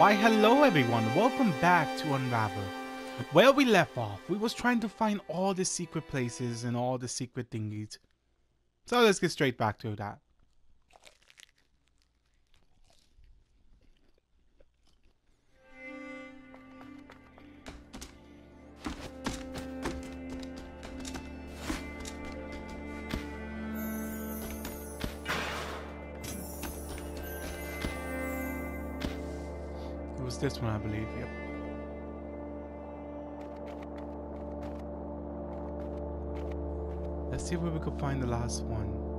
Why hello everyone, welcome back to Unravel. Where we left off, we was trying to find all the secret places and all the secret thingies. So let's get straight back to that. One, I believe, yep. Let's see if we could find the last one.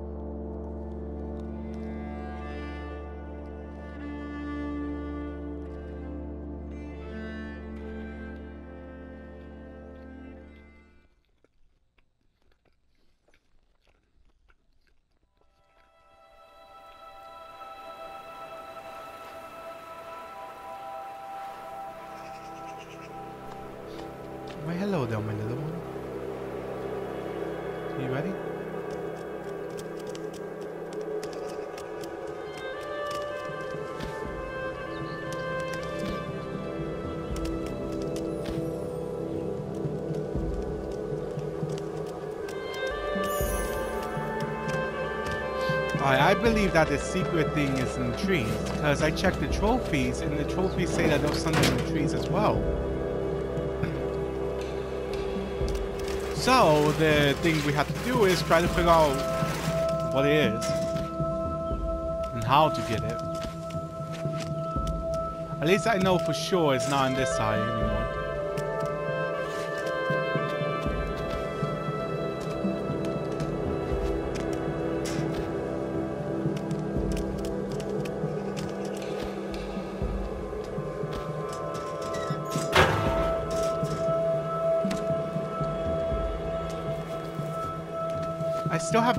Alright, I believe that the secret thing is in the trees, because I checked the trophies, and the trophies say that there's something in the trees as well. So, the thing we have to do is try to figure out what it is, and how to get it. At least I know for sure it's not on this side anymore.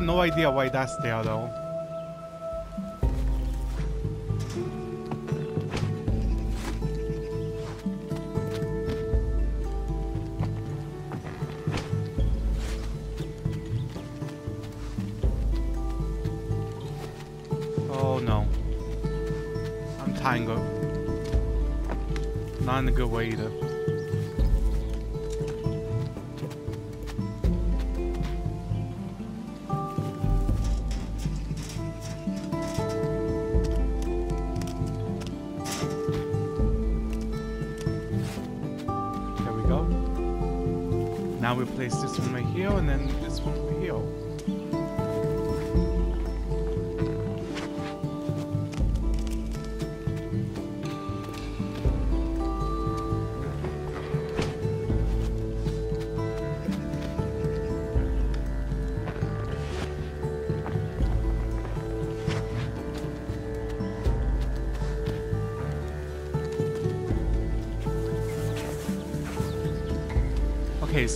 No idea why that's there though. Place this one right here and then this one right here.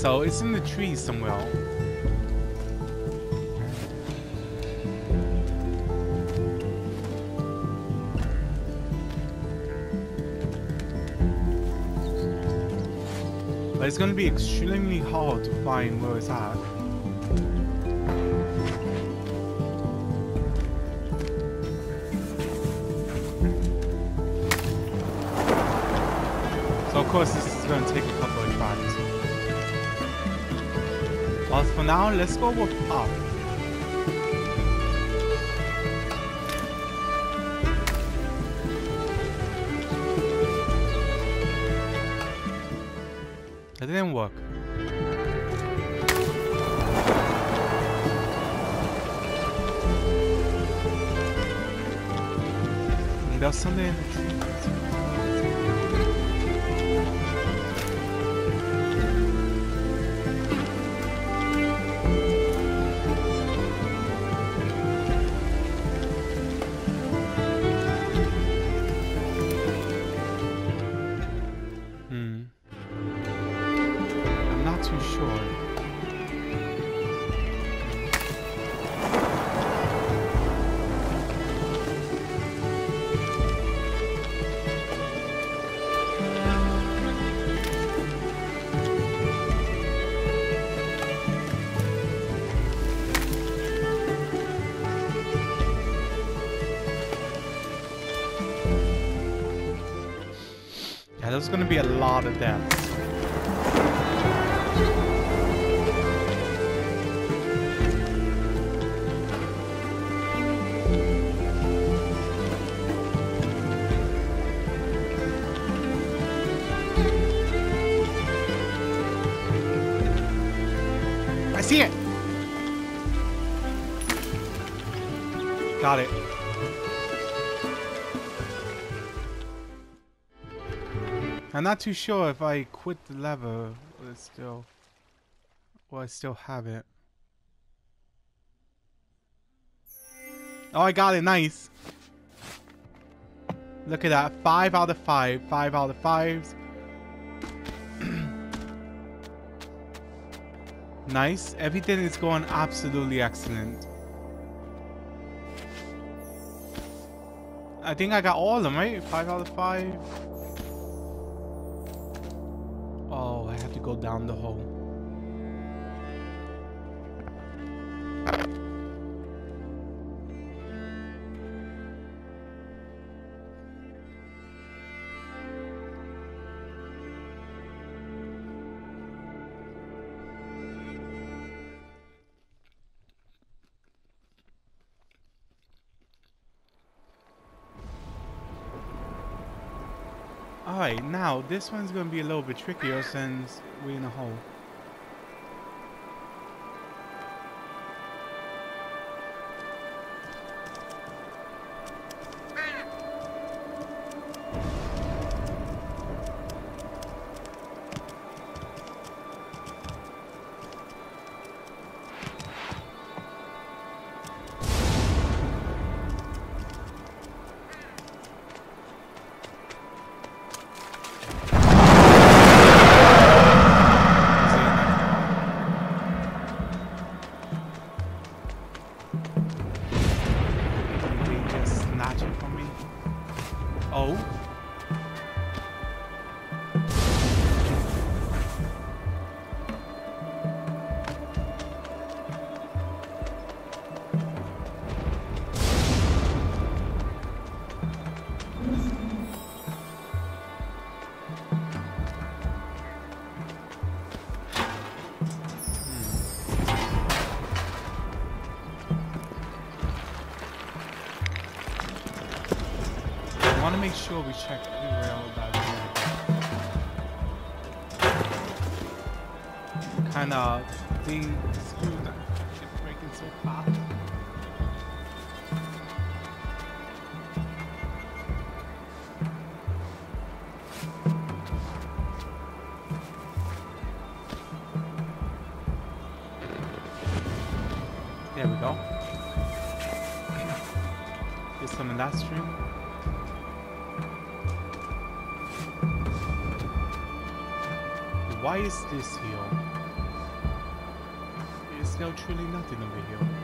So it's in the trees somewhere. But it's gonna be extremely hard to find where it's at. So of course this is gonna take a couple of tries. But for now, let's go with up. That didn't work. There's something there's gonna be a lot of deaths. I'm not too sure if I quit the lever or still or I still have it. Oh, I got it. Nice. Look at that. Five out of five. Five out of fives. nice. Everything is going absolutely excellent. I think I got all of them, right? Five out of five. Go down the hole. Now this one's gonna be a little bit trickier since we're in a hole. Make sure we check every rail that kind of thing this here? There's no truly nothing over here.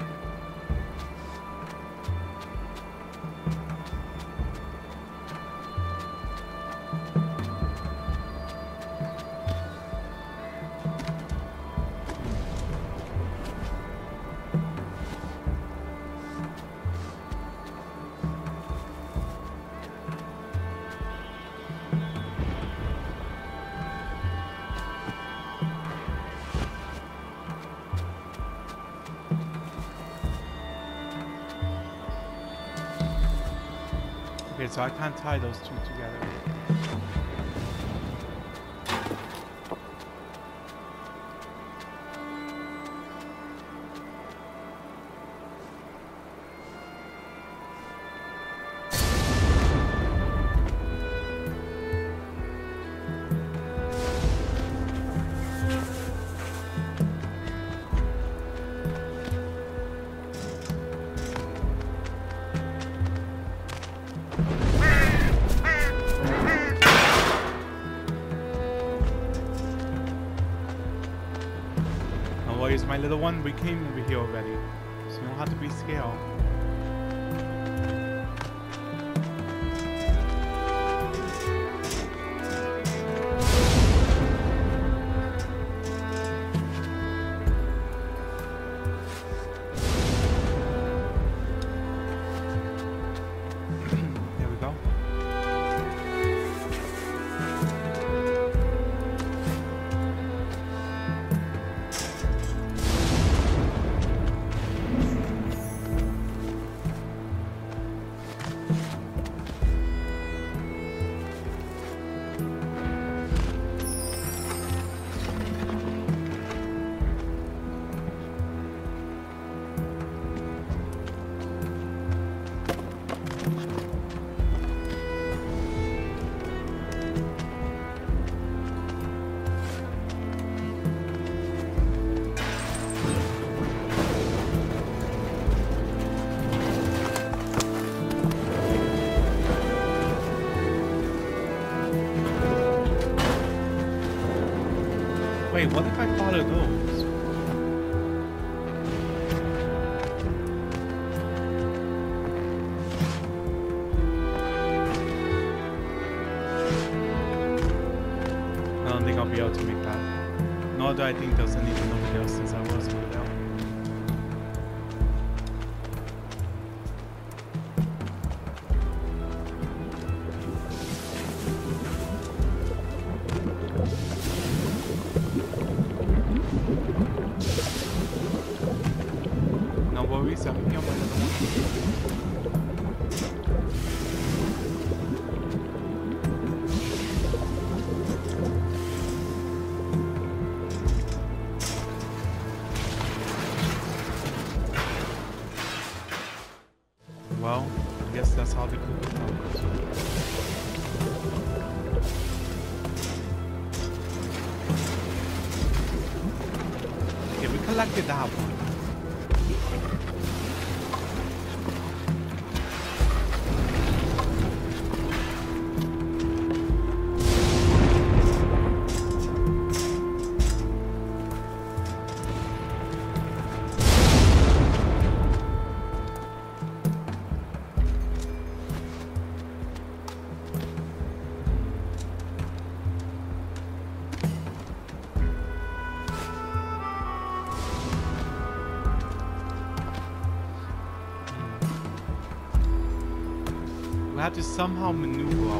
Okay, so I can't tie those two together. Little one. We came over here I think doesn't. लागते दहा somehow maneuver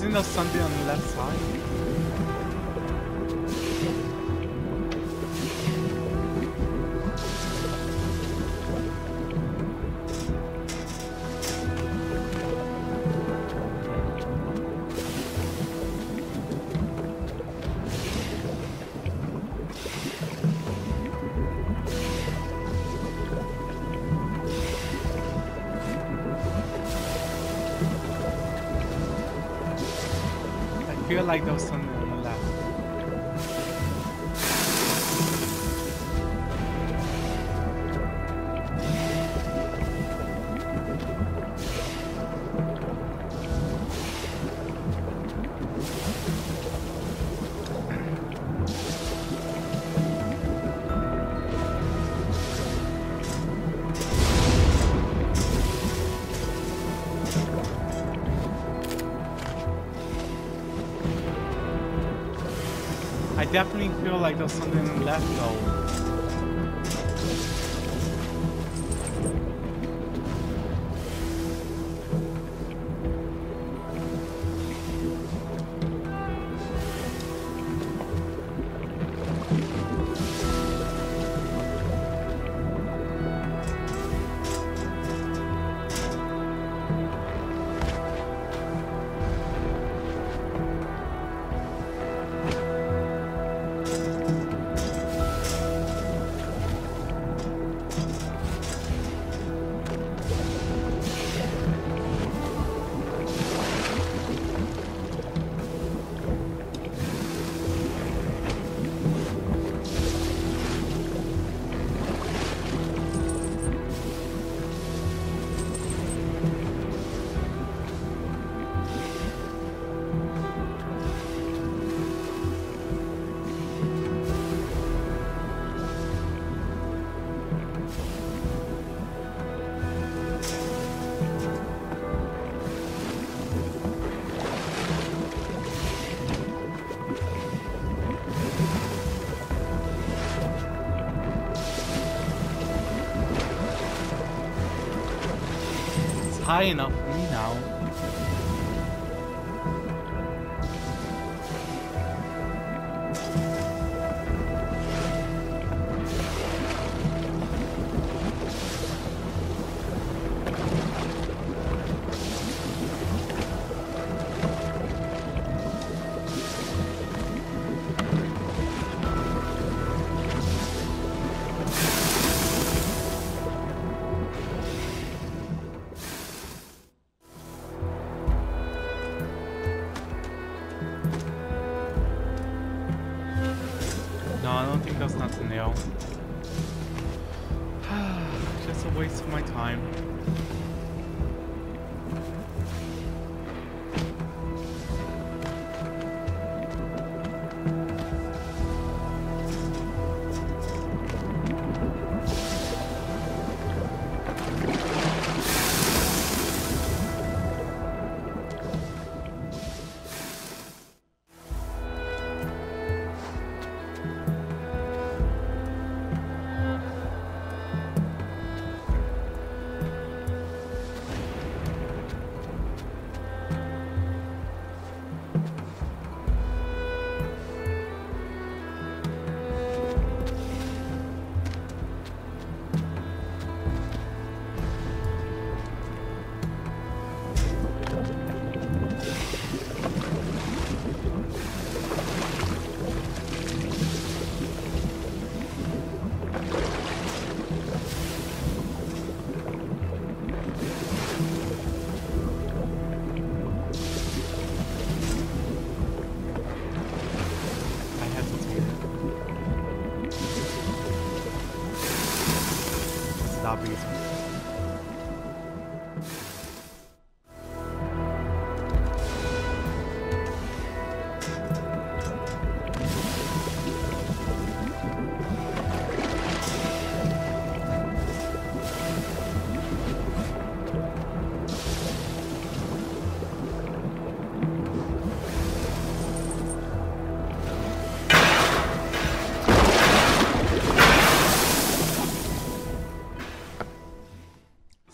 fazendo a. like those songs. definitely feel like there's something left though. High enough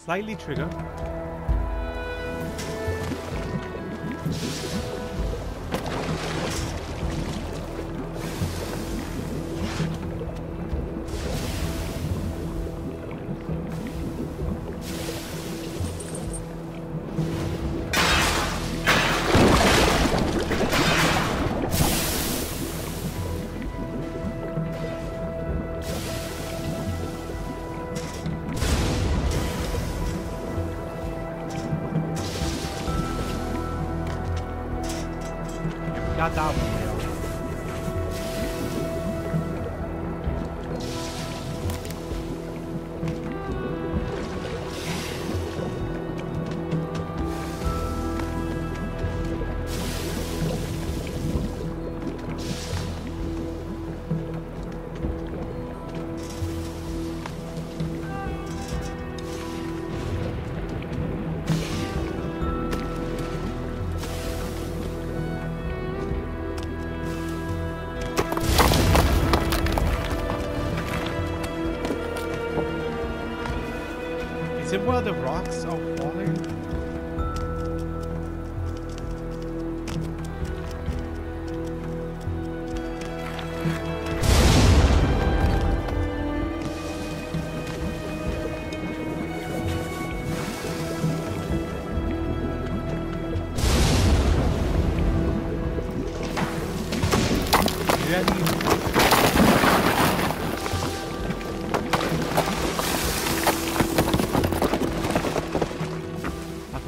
Slightly trigger. The rocks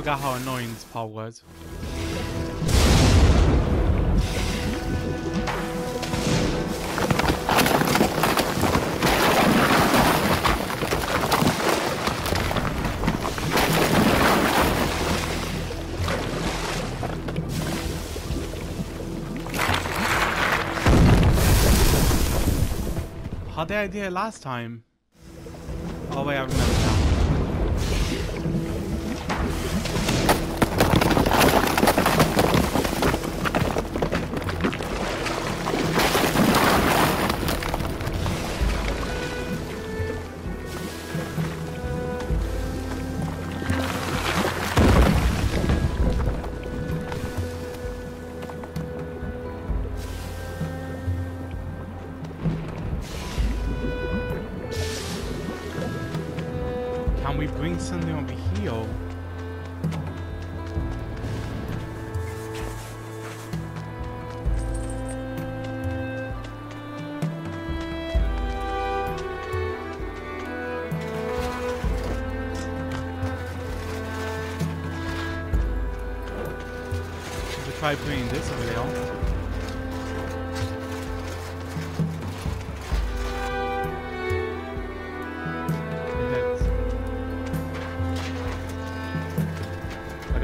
forgot how annoying this part was. How did I do it last time? Oh wait, I remember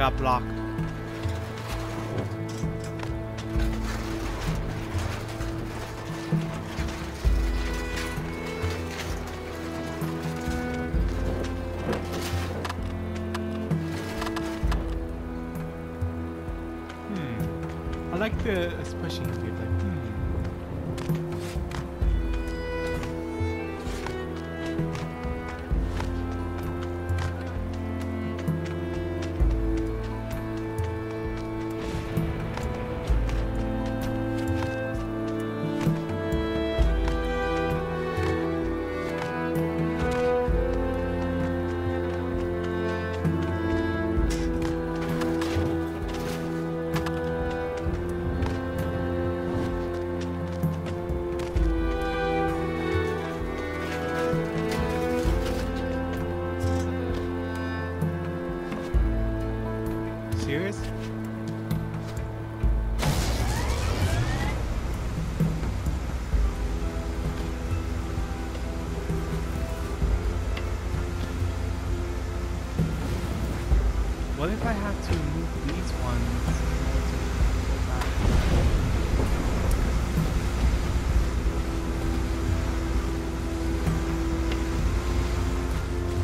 got blocked.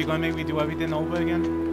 you gonna make me do everything over again?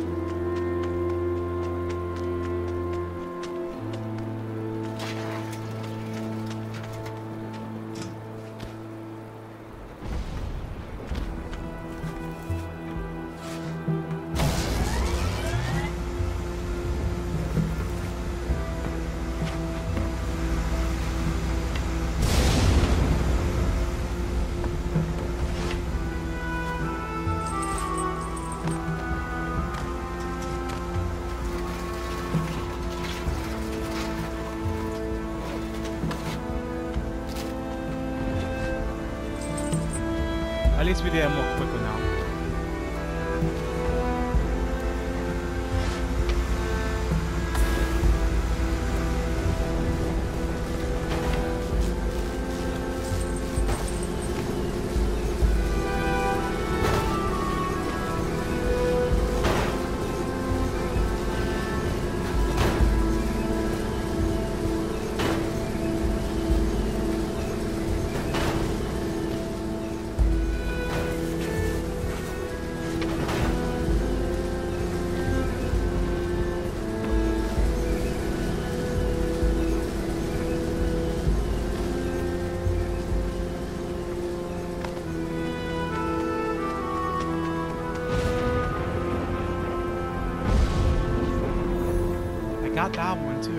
Got that one too.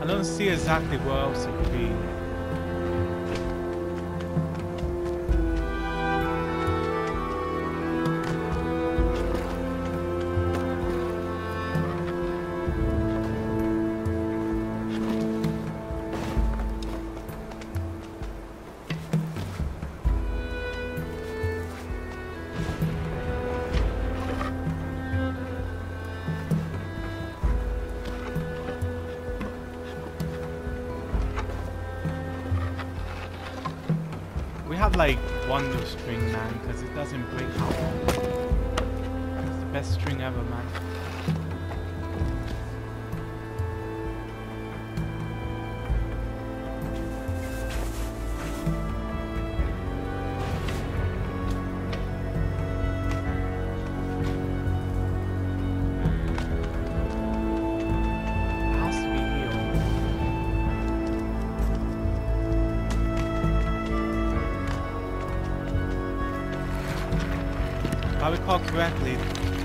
I don't see exactly where else it could be. Doesn't break. It's the best string ever, man. I correctly,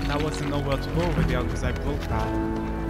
that wasn't nowhere to go over there because I broke that.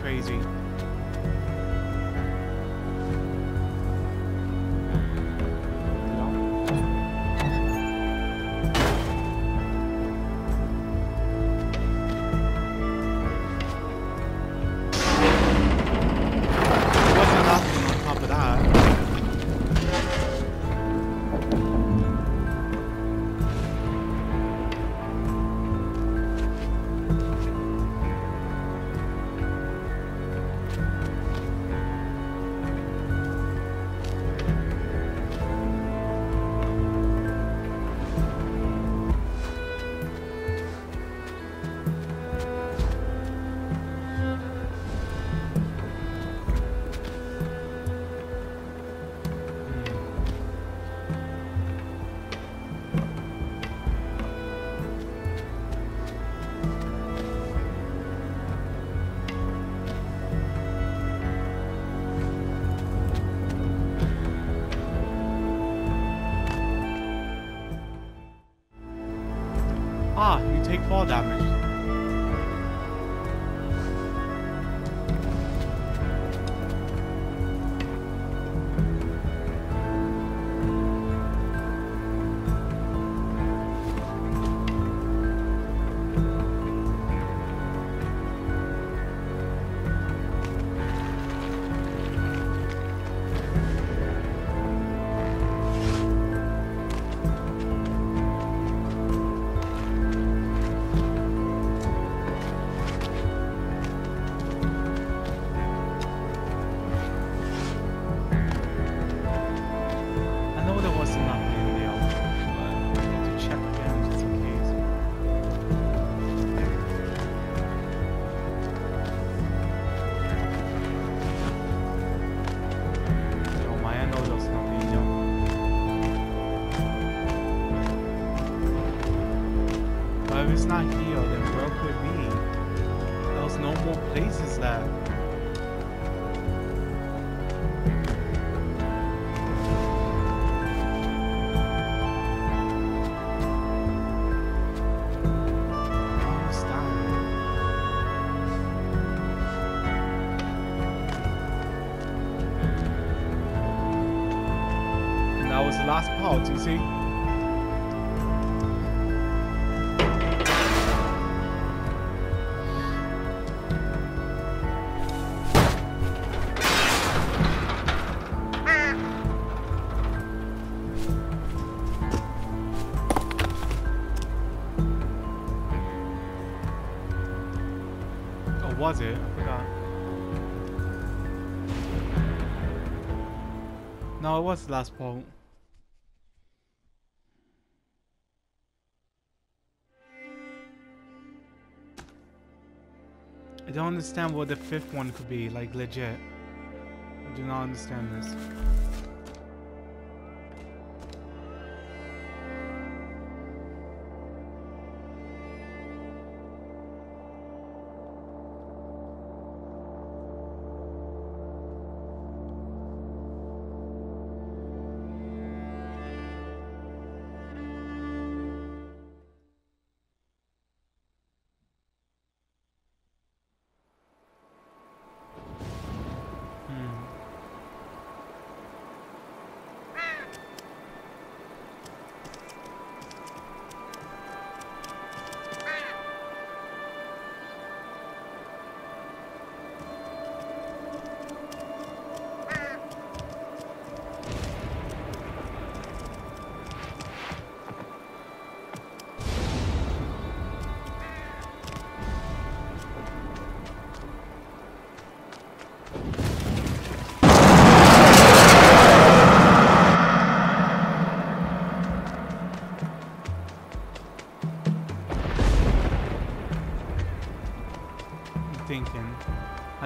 Crazy. It's not here, then where could be? There's no more places left. It the last boat. I don't understand what the fifth one could be, like legit. I do not understand this.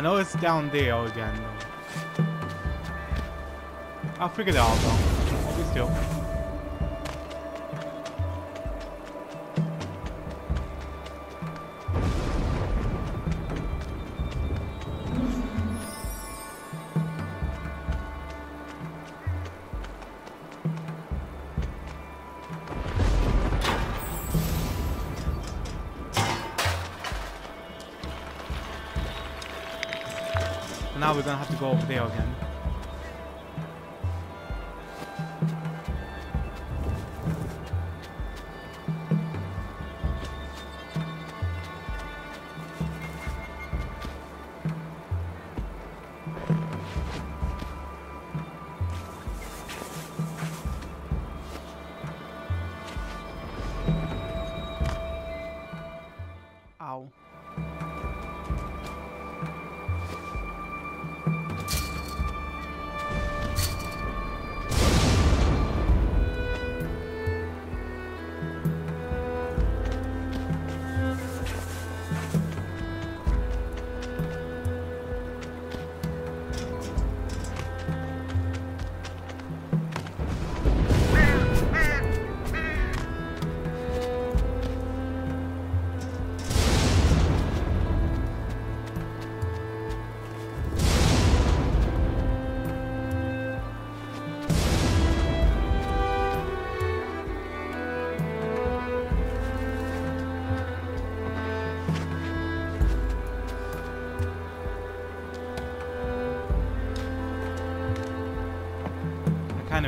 Know it's down there again. I'll figure it out though. Still. To go over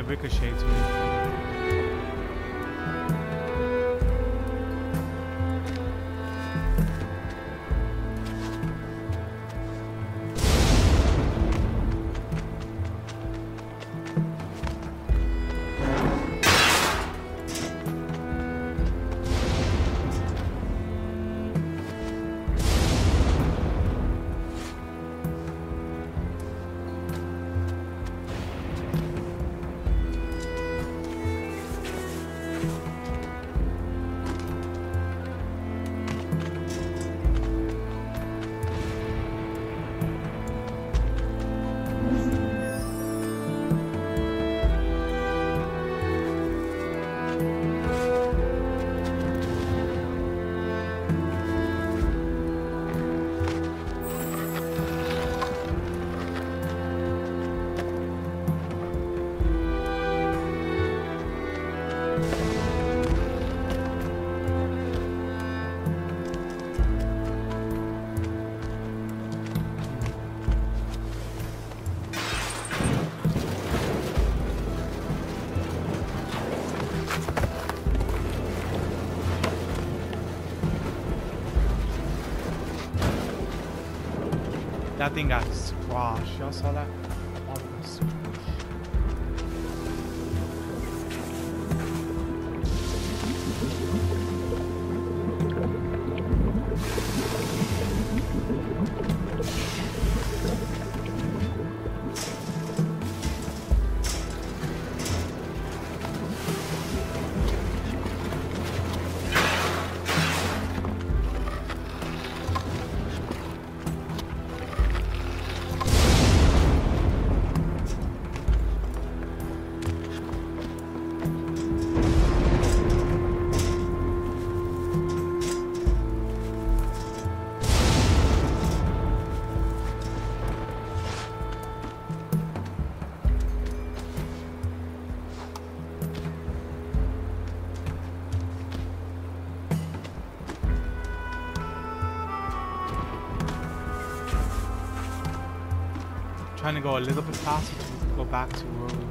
of ricochets me. That thing got squashed. Y'all saw that? Trying to go a little bit faster to go back to where we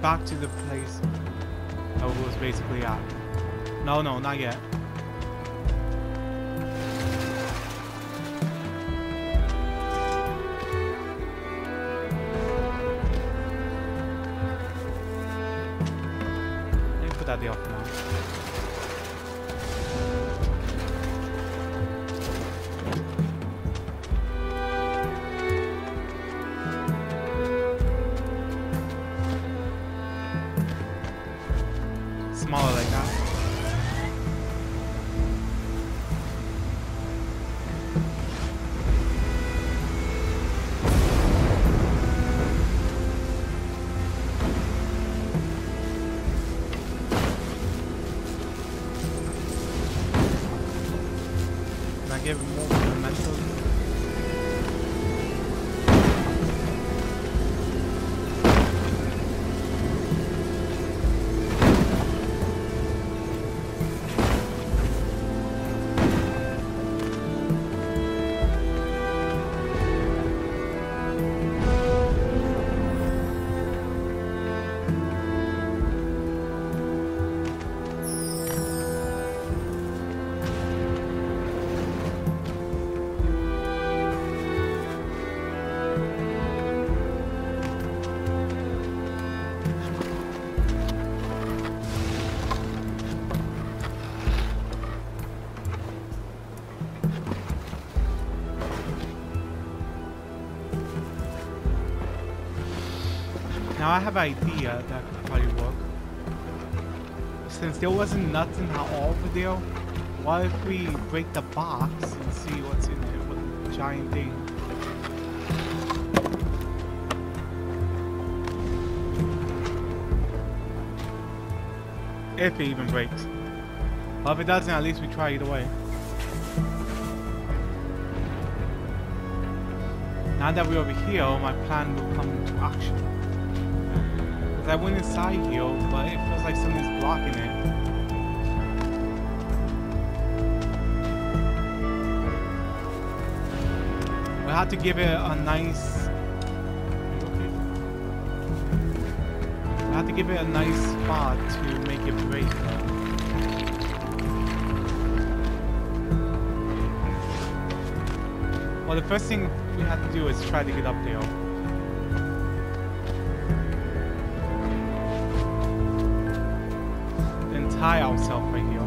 back to the place I was basically at. No, no, not yet. Smaller like that. Now I have an idea that could probably work. Since there wasn't nothing at all over there, what if we break the box and see what's in it with the giant thing? If it even breaks. Well, if it doesn't, at least we try either way. Now that we're over here, my plan will come into action. I went inside here, but it feels like something's blocking it. We have to give it a nice... We have to give it a nice spot to make it break. Well, the first thing we have to do is try to get up there. Tie ourselves right here.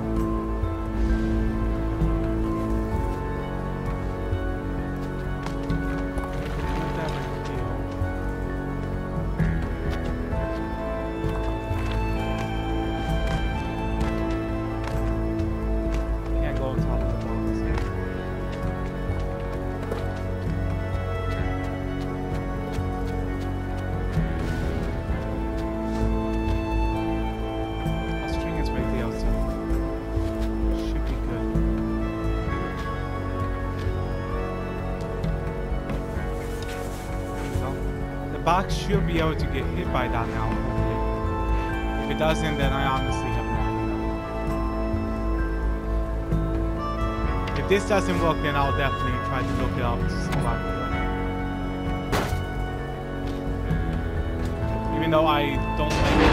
Should be able to get hit by that now. If it doesn't, then I honestly have no idea. If this doesn't work, then I'll definitely try to look it up to what Even though I don't like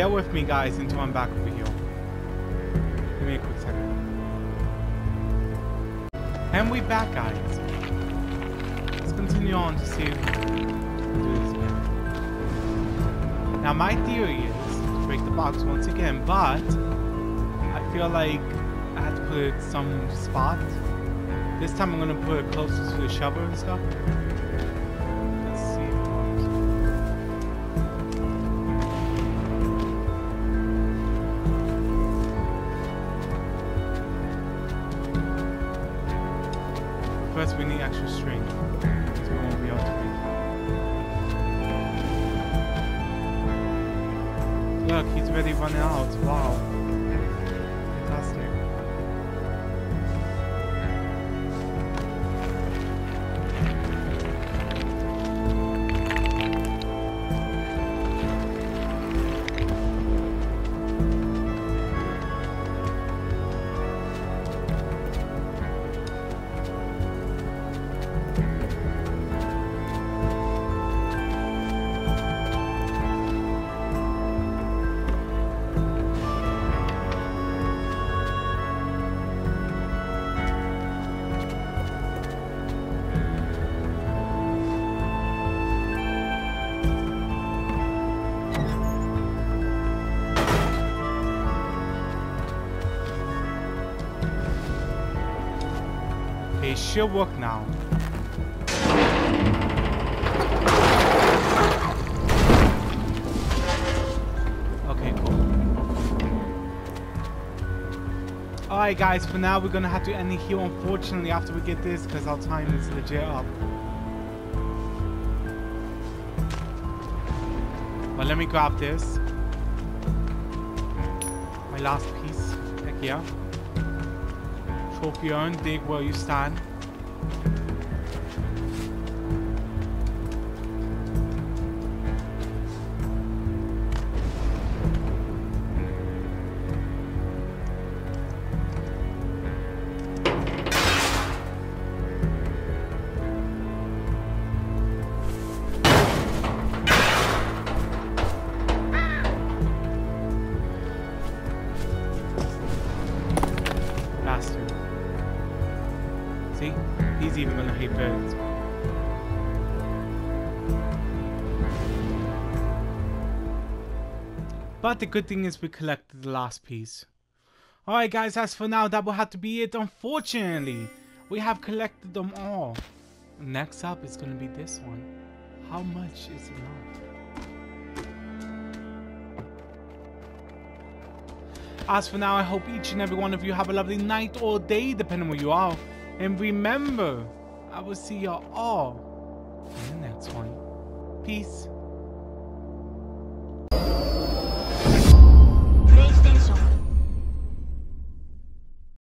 bear with me guys until I'm back over here. Give me a quick second. And we back guys Let's continue on to see. Now my theory is to break the box once again, but I feel like I have to put it some spot. This time I'm gonna put it closer to the shovel and stuff. Extra string. To. Look, he's already running out. Wow. Should work now. Okay, cool. Alright guys, for now we're gonna have to end it here unfortunately after we get this because our time is legit up. But let me grab this. My last piece. Heck yeah. Earned, dig where you stand. Thank you. The good thing is we collected the last piece. Alright guys, as for now, that will have to be it. Unfortunately, we have collected them all. Next up is gonna be this one. How much is enough? As for now, I hope each and every one of you have a lovely night or day, depending where you are. And remember, I will see you all in the next one. Peace.